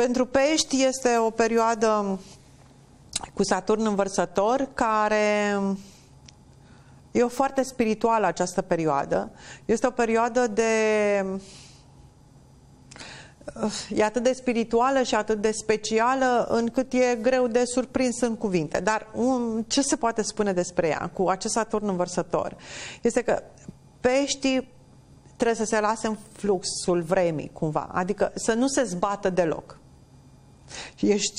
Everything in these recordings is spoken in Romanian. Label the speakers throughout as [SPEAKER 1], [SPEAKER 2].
[SPEAKER 1] Pentru pești este o perioadă cu Saturn învărsător care e o foarte spirituală această perioadă. Este o perioadă de e atât de spirituală și atât de specială încât e greu de surprins în cuvinte. Dar un, ce se poate spune despre ea cu acest Saturn învărsător? Este că peștii trebuie să se lase în fluxul vremii cumva, adică să nu se zbată deloc.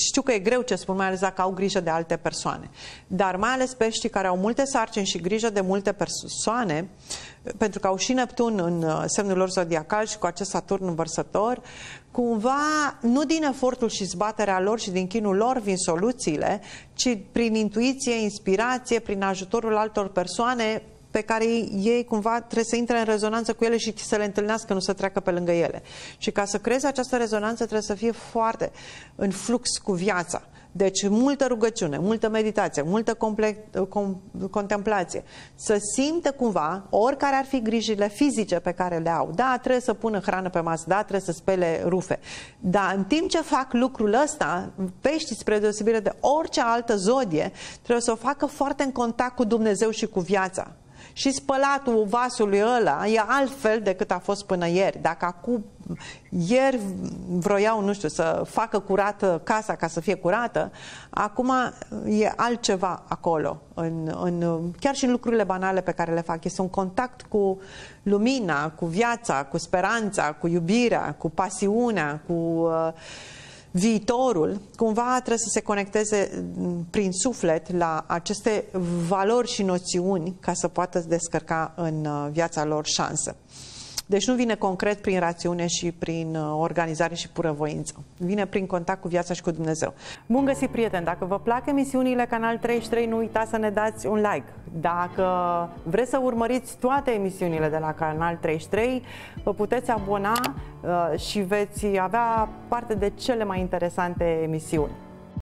[SPEAKER 1] Știu că e greu ce spun, mai ales dacă au grijă de alte persoane. Dar mai ales peștii care au multe sarcini și grijă de multe persoane, pentru că au și Neptun în uh, semnul lor zodiacal și cu acest Saturn învărsător, cumva nu din efortul și zbaterea lor și din chinul lor vin soluțiile, ci prin intuiție, inspirație, prin ajutorul altor persoane pe care ei cumva trebuie să intre în rezonanță cu ele și să le întâlnească, nu să treacă pe lângă ele. Și ca să creezi această rezonanță trebuie să fie foarte în flux cu viața. Deci multă rugăciune, multă meditație, multă com, contemplație. Să simtă cumva, oricare ar fi grijile fizice pe care le au. Da, trebuie să pună hrană pe masă, da, trebuie să spele rufe. Dar în timp ce fac lucrul ăsta, peștii, spre deosebire de orice altă zodie, trebuie să o facă foarte în contact cu Dumnezeu și cu viața și spălatul vasului ăla e altfel decât a fost până ieri. Dacă acum ieri vroiau, nu știu, să facă curată casa ca să fie curată, acum e altceva acolo, în, în, chiar și în lucrurile banale pe care le fac. Este un contact cu lumina, cu viața, cu speranța, cu iubirea, cu pasiunea, cu... Uh, viitorul cumva trebuie să se conecteze mm, prin suflet la aceste valori și noțiuni ca să poată descărca în uh, viața lor șansă. Deci nu vine concret prin rațiune și prin uh, organizare și pură voință. Vine prin contact cu viața și cu Dumnezeu. Bun găsit, prieteni! Dacă vă plac emisiunile Canal 33, nu uitați să ne dați un like. Dacă vreți să urmăriți toate emisiunile de la Canal 33, vă puteți abona uh, și veți avea parte de cele mai interesante emisiuni.